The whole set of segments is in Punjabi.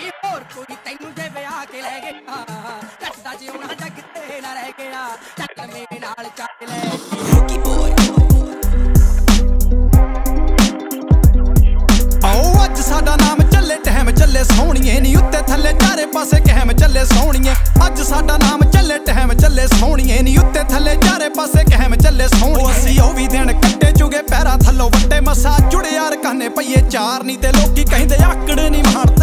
ਕੋਈ ਤੈਨੂੰ ਜੇ ਵਿਆਹ ਕੇ ਲੈ ਗਿਆ। ਕੱਟਦਾ ਜਿਉਣਾ ਜੱਗ ਤੇ ਨਾ ਰਹਿ ਗਿਆ। ਚੱਲ ਮੇਰੇ ਨਾਲ ਚੱਲ ਲੈ। ਰੂਕੀ ਬੋਏ ਆਓ ਅੱਜ ਸਾਡਾ ਨਾਮ ਚੱਲੇ ਟਹਿਮ ਚੱਲੇ ਸੋਹਣੀਏ। ਨਹੀਂ ਉੱਤੇ ਥੱਲੇ ਚਾਰੇ ਪਾਸੇ ਕਹਿਮ ਚੱਲੇ ਸੋਹਣੀਏ। ਅੱਜ ਸਾਡਾ ਨਾਮ ਚੱਲੇ ਟਹਿਮ ਚੱਲੇ ਸੋਹਣੀਏ। ਨਹੀਂ ਉੱਤੇ ਥੱਲੇ ਚਾਰੇ ਪਾਸੇ ਕਹਿਮ ਚੱਲੇ ਸੋਹਣੀਏ। ਅਸੀਂ ਉਹ ਵੀ ਦਿਨ ਕੱਟੇ ਚੁਗੇ ਪੈਰਾਂ ਥੱਲੋਂ ਵੱਟੇ ਮਸਾ। ਜੁੜੇ ਯਾਰ ਕਾਨੇ ਪਈਏ ਚਾਰ ਨਹੀਂ ਤੇ ਲੋਕੀ ਕਹਿੰਦੇ ਆਕੜ ਨਹੀਂ ਮਾਰ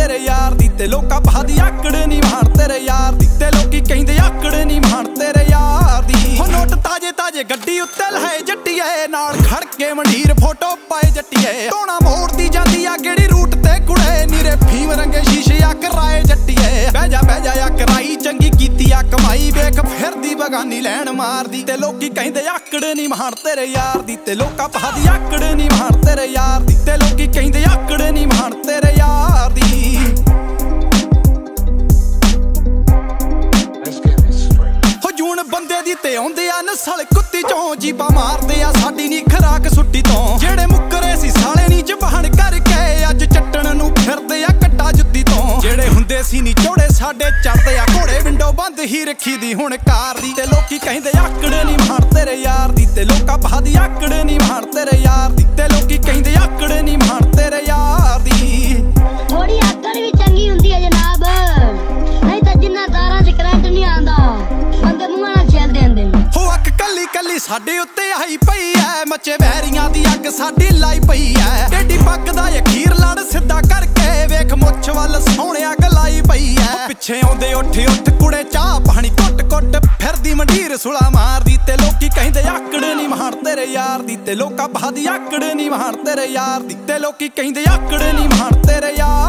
ਤੇ ਲੋਕਾਂ ਬਾਦੀ ਆਕੜ ਨਹੀਂ ਮਾਰ ਤੇਰੇ ਯਾਰ ਦੀ। ਤੇ ਲੋਕੀ ਕਹਿੰਦੇ ਆਕੜ ਨਹੀਂ ਮਾਰ ਤੇਰੇ ਯਾਰ ਦੀ। ਹੋ ਨੋਟ ਤਾਜੇ ਤਾਜੇ ਗੱਡੀ ਉੱਤੇ ਲਹੇ ਜੱਟੀਏ, ਨਾਲ ਖੜ ਕੇ ਮੰਡੀਰ ਫੋਟੋ ਪਾਏ ਜੱਟੀਏ। ਟੋਣਾ ਮੋੜਦੀ ਜਾਂਦੀ ਆ ਕਿਹੜੀ ਰੂਟ ਤੇ ਕੁੜੇ? ਨੀਰੇ ਫੀਮ ਰੰਗੇ ਸ਼ੀਸ਼ੇ ਆ ਕਰਾਏ ਜੱਟੀਏ। ਬਹਿ ਜਾ ਬਹਿ ਜਾ, ਆ ਕਰਾਈ ਚੰਗੀ ਕੀਤੀ ਆ ਕਮਾਈ। ਵੇਖ ਫਿਰਦੀ ਬਗਾਨੀ ਲੈਣ ਮਾਰਦੀ। ਤੇ ਲੋਕੀ ਕਹਿੰਦੇ ਆਕੜ ਨਹੀਂ ਮਾਰ ਤੇਰੇ ਯਾਰ ਦੀ। ਤੇ ਲੋਕਾਂ ਬਾਦੀ ਆਕੜ ਨਹੀਂ ਮਾਰ ਤੇਰੇ ਬੰਦੇ ਦੀ ਤੇ ਆਉਂਦੇ ਆ ਨਸਲ ਕੁੱਤੀ ਚੋਂ ਜੀਬਾ ਮਾਰਦੇ ਆ, ਸਾਡੀ ਨੀ ਖਰਾਕ ਸੁੱਟੀ ਤੋਂ। ਜਿਹੜੇ ਮੁੱਕਰੇ ਸੀ ਸਾਲੇ ਨੀ ਜ਼ਬਾਨ ਕਰਕੇ, ਅੱਜ ਚੱਟਣ ਨੂੰ ਫਿਰਦੇ ਆ ਕੱਟਾ ਜੁੱਤੀ ਤੋਂ। ਜਿਹੜੇ ਹੁੰਦੇ ਸੀ ਨੀ ਚੋੜੇ, ਸਾਡੇ ਚੜਦੇ ਆ ਘੋੜੇ। ਵਿੰਡੋ ਬੰਦ ਹੀ ਰੱਖੀ ਦੀ ਹੁਣ ਕਾਰ ਦੀ। ਤੇ ਲੋਕੀ ਕਹਿੰਦੇ ਆਕੜ ਨਹੀਂ ਮਾਰ ਤੇਰੇ ਕੱਲੀ ਸਾਡੇ ਉੱਤੇ ਆਈ ਪਈ ਐ। ਮੱਚੇ ਵੈਰੀਆਂ ਦੀ ਅੱਗ ਸਾਡੀ ਲਾਈ ਪਈ ਐ। ਟੇਡੀ ਪੱਗ ਦਾ ਅਖੀਰ ਲੜ ਸਿੱਧਾ ਕਰਕੇ ਵੇਖ ਮੁੱਛ ਵੱਲ ਸੋਹਣਿਆ ਗਲਾਈ ਪਈ ਐ। ਪਿੱਛੇ ਆਉਂਦੇ ਉੱਠ ਉੱਠ ਕੁੜੇ ਚਾਹ ਪਾਣੀ ਕੁੱਟ ਕੁੱਟ ਫਿਰਦੀ ਮੰਡੀਰ ਸੁਲਾ ਮਾਰਦੀ ਤੇ ਲੋਕੀ ਕਹਿੰਦੇ ਆਕੜ ਨਹੀਂ ਮਾਰ ਤੇਰੇ ਯਾਰ ਦੀ। ਤੇ ਲੋਕਾਂ ਬਾਦੀ ਆਕੜ ਨਹੀਂ ਮਾਰ ਤੇਰੇ ਯਾਰ ਦੀ। ਤੇ ਲੋਕੀ ਕਹਿੰਦੇ ਆਕੜ ਨਹੀਂ ਮਾਰ ਤੇਰੇ ਯਾਰ